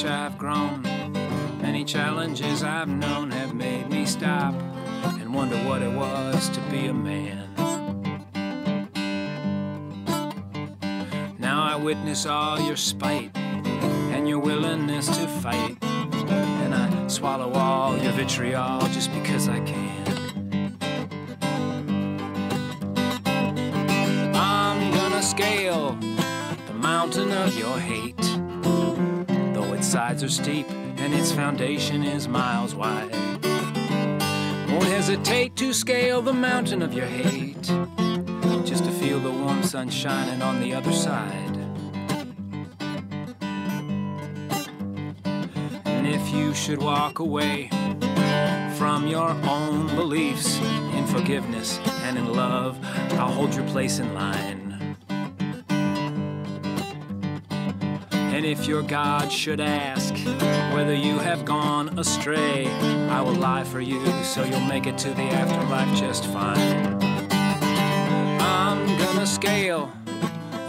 much I've grown. Many challenges I've known have made me stop and wonder what it was to be a man. Now I witness all your spite and your willingness to fight. And I swallow all your vitriol just because I can. I'm gonna scale the mountain of your hate. Sides are steep and its foundation is miles wide. Won't hesitate to scale the mountain of your hate. Just to feel the warm sun shining on the other side. And if you should walk away from your own beliefs in forgiveness and in love, I'll hold your place in line. And if your God should ask whether you have gone astray, I will lie for you so you'll make it to the afterlife just fine. I'm gonna scale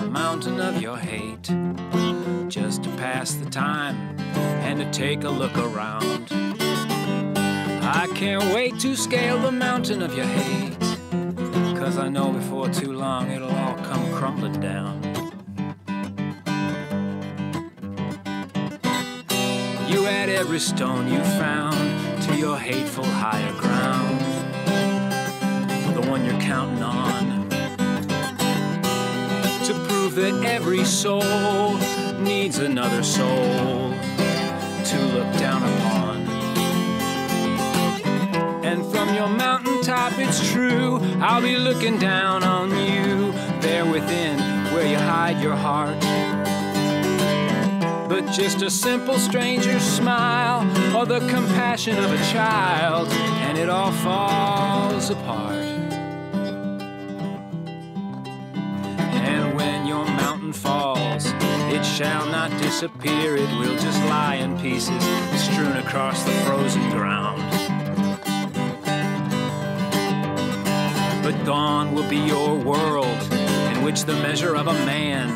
the mountain of your hate just to pass the time and to take a look around. I can't wait to scale the mountain of your hate, cause I know before too long it'll all come crumbling down. Every stone you found to your hateful higher ground, the one you're counting on. To prove that every soul needs another soul to look down upon. And from your mountaintop, it's true, I'll be looking down on you, there within where you hide your heart. But just a simple stranger's smile or the compassion of a child, and it all falls apart. And when your mountain falls, it shall not disappear, it will just lie in pieces, strewn across the frozen ground. But gone will be your world, in which the measure of a man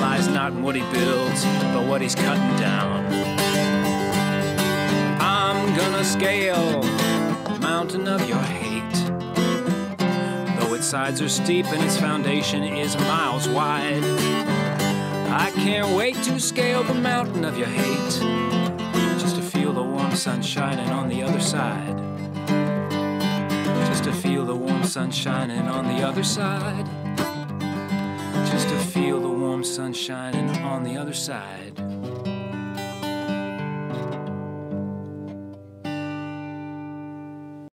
lies not in what he builds, but what he's cutting down. I'm gonna scale the mountain of your hate. Though its sides are steep and its foundation is miles wide. I can't wait to scale the mountain of your hate. Just to feel the warm sun shining on the other side. Just to feel the warm sun shining on the other side just to feel the warm sun shining on the other side.